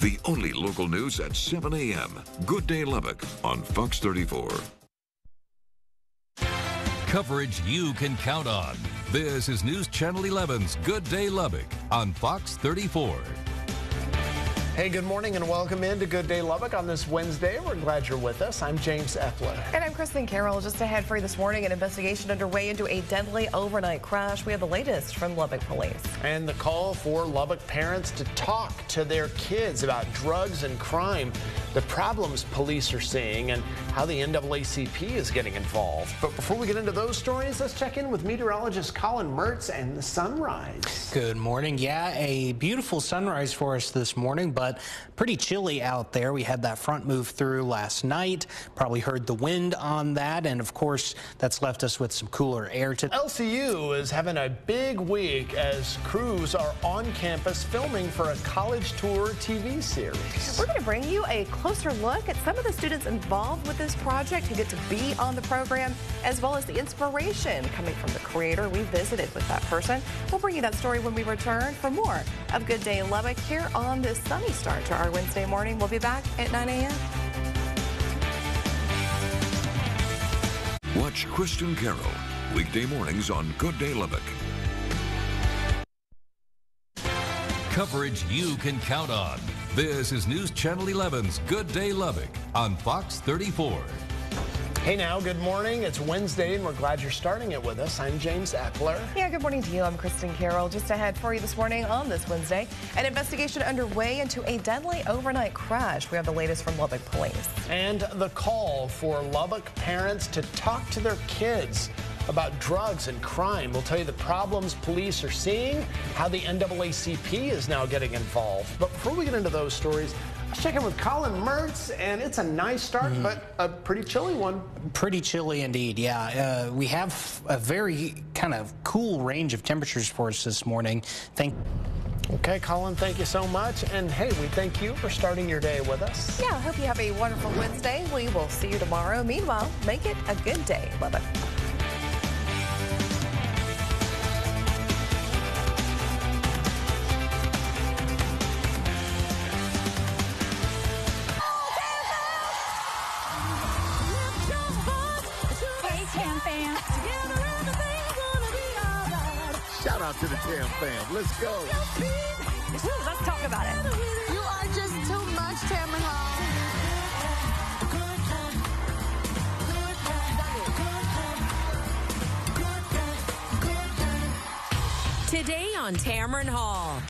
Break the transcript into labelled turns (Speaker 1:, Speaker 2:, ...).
Speaker 1: The only local news at 7 a.m. Good Day Lubbock on Fox 34.
Speaker 2: Coverage you can count on. This is News Channel 11's Good Day Lubbock on Fox 34.
Speaker 3: Hey, good morning and welcome into Good Day Lubbock on this Wednesday. We're glad you're with us. I'm James Epler.
Speaker 4: And I'm Kristen Carroll. Just ahead for you this morning, an investigation underway into a deadly overnight crash. We have the latest from Lubbock Police.
Speaker 3: And the call for Lubbock parents to talk to their kids about drugs and crime, the problems police are seeing, and how the NAACP is getting involved. But before we get into those stories, let's check in with meteorologist Colin Mertz and the sunrise.
Speaker 5: Good morning. Yeah, a beautiful sunrise for us this morning, but but pretty chilly out there. We had that front move through last night. Probably heard the wind on that, and of course, that's left us with some cooler air today.
Speaker 3: LCU is having a big week as crews are on campus filming for a college tour TV series.
Speaker 4: We're going to bring you a closer look at some of the students involved with this project who get to be on the program, as well as the inspiration coming from the creator. We visited with that person. We'll bring you that story when we return for more of Good Day Lubbock here on this sunny start to our Wednesday morning. We'll be back at 9 a.m.
Speaker 1: Watch Kristen Carroll weekday mornings on Good Day Lubbock.
Speaker 2: Coverage you can count on. This is News Channel 11's Good Day Lubbock on Fox 34.
Speaker 3: Hey now, good morning. It's Wednesday, and we're glad you're starting it with us. I'm James Eckler.
Speaker 4: Yeah, good morning to you. I'm Kristen Carroll. Just ahead for you this morning on this Wednesday, an investigation underway into a deadly overnight crash. We have the latest from Lubbock Police.
Speaker 3: And the call for Lubbock parents to talk to their kids about drugs and crime. We'll tell you the problems police are seeing, how the NAACP is now getting involved. But before we get into those stories, Let's check in with Colin Mertz, and it's a nice start, mm -hmm. but a pretty chilly one.
Speaker 5: Pretty chilly indeed, yeah. Uh, we have a very kind of cool range of temperatures for us this morning. Thank.
Speaker 3: Okay, Colin, thank you so much. And hey, we thank you for starting your day with us.
Speaker 4: Yeah, I hope you have a wonderful Wednesday. We will see you tomorrow. Meanwhile, make it a good day. Love it.
Speaker 6: Shout out to the Tam fam. Let's go.
Speaker 4: Woo, let's talk about it.
Speaker 7: You are just too much, Tamron Hall.
Speaker 8: Today on Tamron Hall.